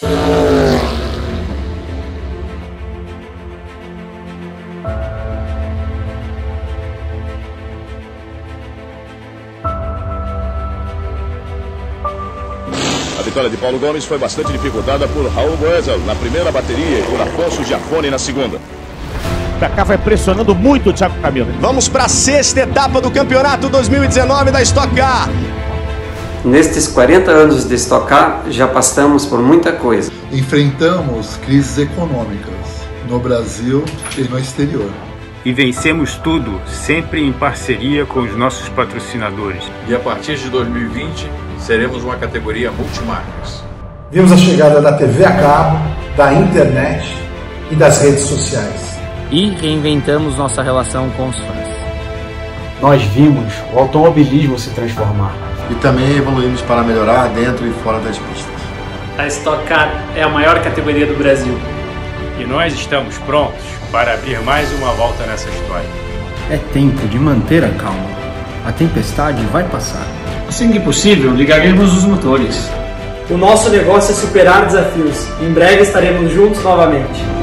A vitória de Paulo Gomes foi bastante dificultada por Raul Boesel na primeira bateria e por Afonso Giafone na segunda. Kaká vai pressionando muito o Thiago Camilo. Vamos para a sexta etapa do campeonato 2019 da Stock Car. Nestes 40 anos de Stock Car, já passamos por muita coisa. Enfrentamos crises econômicas no Brasil e no exterior. E vencemos tudo, sempre em parceria com os nossos patrocinadores. E a partir de 2020, seremos uma categoria multimarcas. Vimos a chegada da TV a cabo, da internet e das redes sociais. E reinventamos nossa relação com os fãs. Nós vimos o automobilismo se transformar. E também evoluímos para melhorar dentro e fora das pistas. A Stock Car é a maior categoria do Brasil. E nós estamos prontos para abrir mais uma volta nessa história. É tempo de manter a calma. A tempestade vai passar. Assim que possível, ligaremos os motores. O nosso negócio é superar desafios. Em breve estaremos juntos novamente.